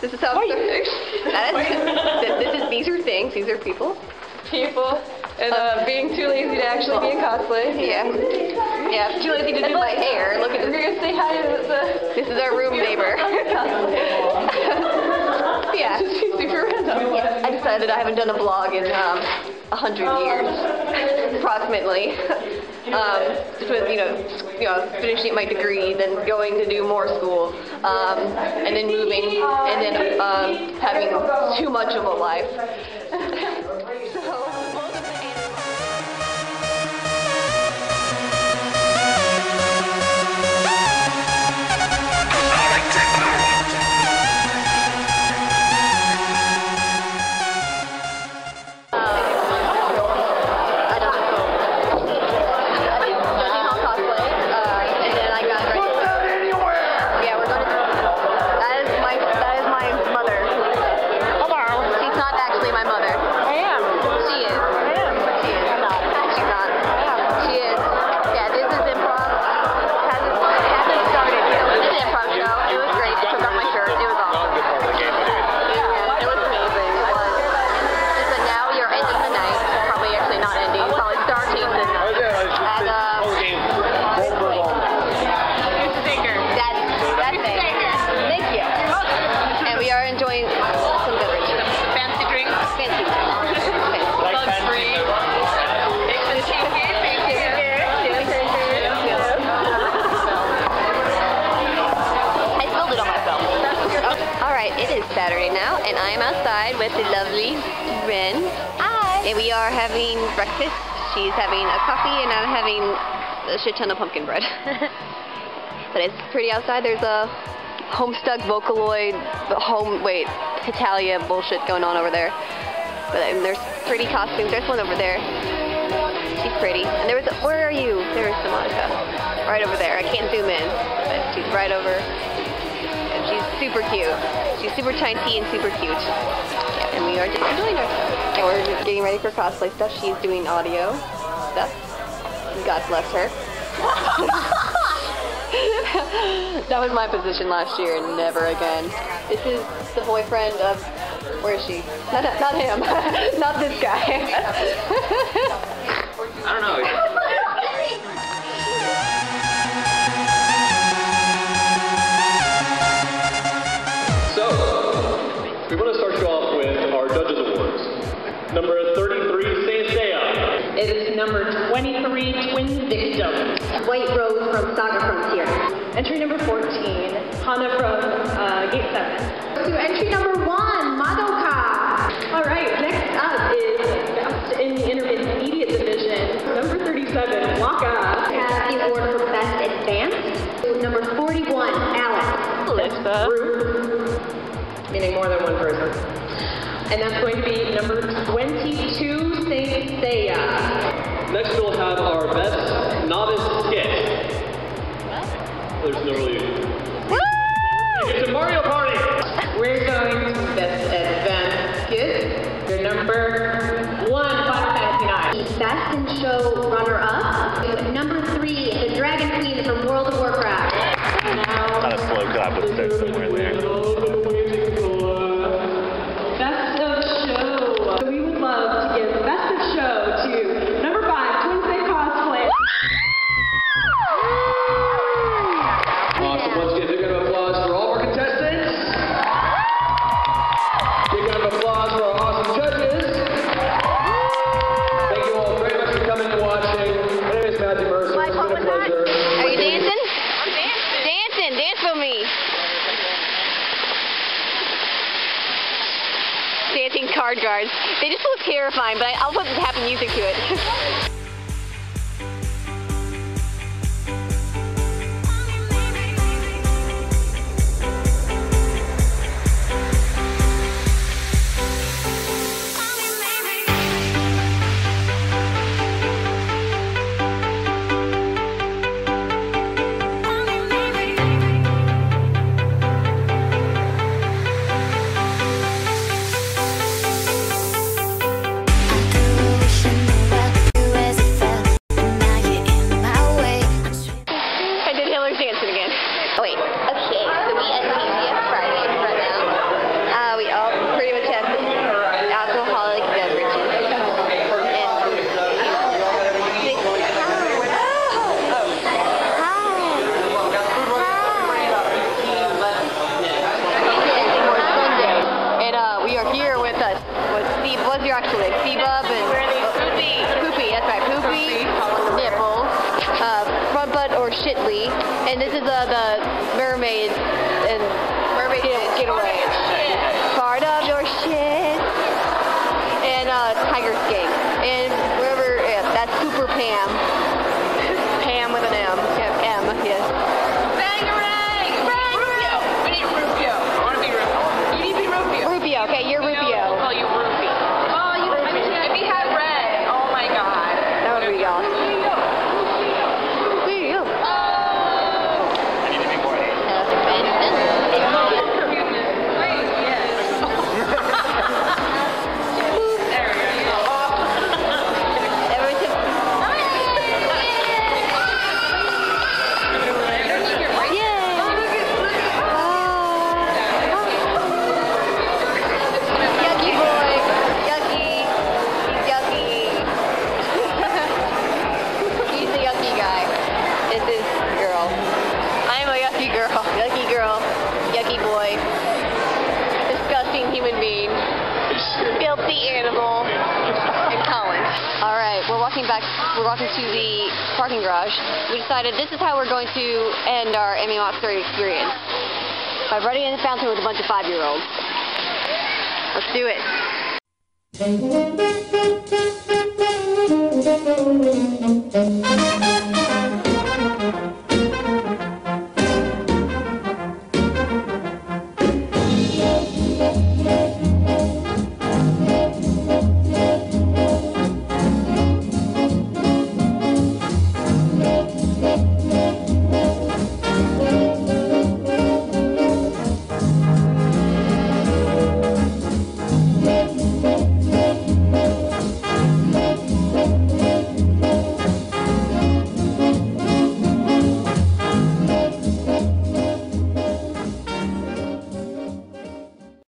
This is how. That is, this is. These are things. These are people. People. And uh, being too lazy to actually be in cosplay. Yeah. Yeah. Too lazy to do my hair. Look at this. We're this. gonna say hi to the. This is our room neighbor. yeah. Just be super random. I decided I haven't done a vlog in um, a hundred years, approximately. Um, with you know, you know, finishing my degree, then going to do more school, um, and then moving, and then um, having too much of a life. And I am outside with the lovely Ren. Hi. And we are having breakfast. She's having a coffee, and I'm having a shit ton of pumpkin bread. but it's pretty outside. There's a Homestuck Vocaloid, home wait, Hetalia bullshit going on over there. But um, there's pretty costumes. There's one over there. She's pretty. And there was a, where are you? There's the Monica. Right over there. I can't zoom in, but she's right over. And she's super cute. She's super tiny and super cute. Yeah, and we are just enjoying ourselves. And we're just getting ready for cosplay stuff. She's doing audio stuff. God bless her. that was my position last year, and never again. This is the boyfriend of. Where is she? Not, not him. not this guy. I don't know. Start you off with our Judges Awards. Number 33, Saint Seiya. It is number 23, Twin Victim. White Rose from Saga Frontier. Entry number 14, Hana from uh, Gate 7. To entry number one, Madoka. All right, next up is best in the intermediate division, number 37, Waka. Have the award for best advanced. Number 41, Alex. Lisa. Group, And that's going to be number 22, Saint Seiya. Next, we'll have our best novice skit. There's no really. It's a Mario Party! We're going to best advanced skit. Your number one, Final Fantasy IX. The best in show runner-up. Number three, the Dragon Queen from World of Warcraft. Now, Not a slow clap would start me. Dancing card guards. They just look terrifying, but I- I'll put happy music to it. And this is uh, the mermaid and mermaid get, getaway. Part of your shit. And uh, Tiger Skate. And wherever, yeah, that's Super Pam. Pam with an M. Yeah, M, yes. Bangarang! Rufio! We need Rufio. I want to be Rufio. You need to be Rufio. Rufio, okay, you're I'll call you Rupee. Oh, you I mean, if he had red, oh my god. That would be awesome. Walking back. We're walking to the parking garage. We decided this is how we're going to end our Emmy 30 experience by running in the fountain with a bunch of five-year-olds. Let's do it.